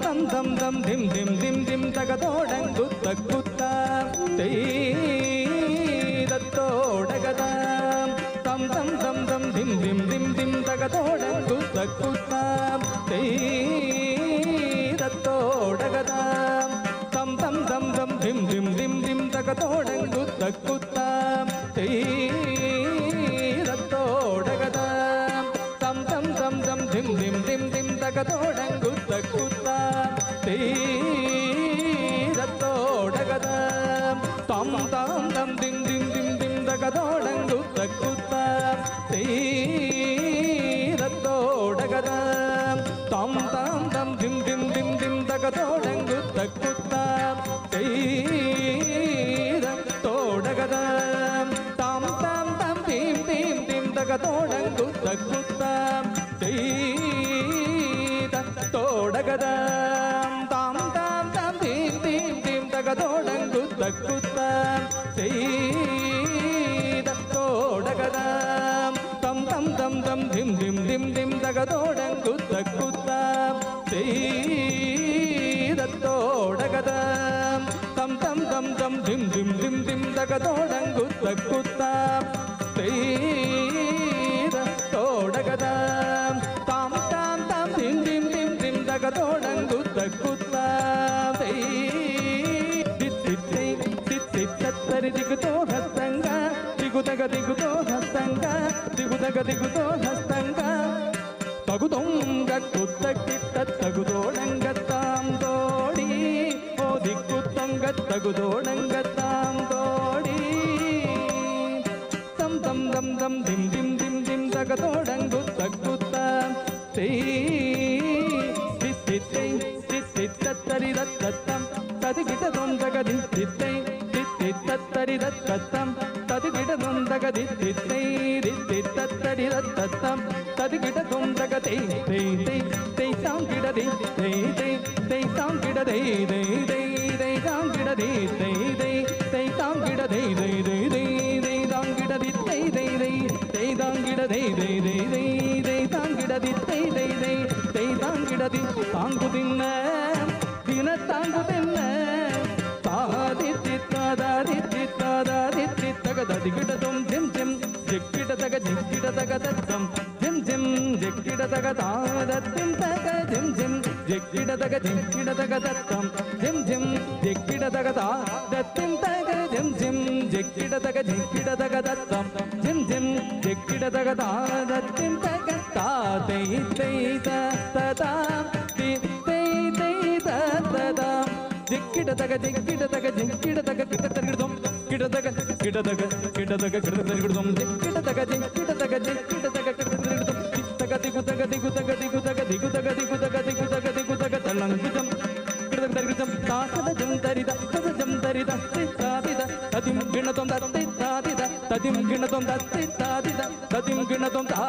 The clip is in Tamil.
தம் தம் தம் தம் திம் திம் திம் திம் தகதோடங்குத்த குத்த தத்தோடகதாம் திம் திம் தகதோடங்குத்த குத்த தத்தோடகதாம் தம் தாம் தம் திம் திம் திம் திம் தகதோடங்குத்த குத்த தோடகதாம் தாம் தாம் தாம் தீம் தீம் தீம் தகதோடங்குத்த ധീരത്തോടകത. തം തം തം തം ദിം ദിം ദിം ദിം തകതോടങ്കുത്ത കുത്താം ധീരത്തോടകത. താം താം താം ധിം ധിം ധിം ധിം തകതോടങ്കുത്ത കുത്താം ധീ തിത്തിത്തരി തികുതോടത്തങ്ക തികുതക തികു தகுதொங்க குத்த கிட்ட தகுதோடங்கத்தாம் தோடி ஓ திக்குத்தொங்க தகுதோடங்கத்தாம் தோடி தம் தம் தம் தம் திம் திம் திம் திம் தகதோடங்கு தக்குத்த தித்தித்தை தித்தித்தரி தத்தம் தது கிட்ட தொந்தகதி தித்தை தித்தித்தரி தத்தம். தொந்தகதை தை தை தை தாம் கிடதை தை தை தை தாம் கிடதை தை தை தை தாம் கிடதை தை தை தை தாம் கிடதை தை தை தை தை தாம் கிடதி தை தை தை தை தாம் கிடதை தை தை தை தை தாம் தின தாங்கு தின்ன தாதி தித்தாதாதி தித்தாதாதி ஜிக்கிட தக ஜிக்கிட தக தத்தம் jim jikkida taga jim jim jikkida daga jikkida daga dattam jim jim jikkida daga taga jim jim jikkida daga jikkida daga dattam jim jim jikkida daga taga ta tei tei ta ta ta tei tei ta ta ta jikkida daga jikkida daga jikkida daga kida daga kida daga kida daga குதக திகுதக திகுதக திகுதக திகுதக திகுதக தலங்குதம் கிருதகிருதம் தாசதஜம் தரித ததஜம் தரித தித்தாதித ததிம் கிணதம் தத்தை தாதித ததிம் கிணதம் தத்தை தாதித ததிம் கிணதம் தா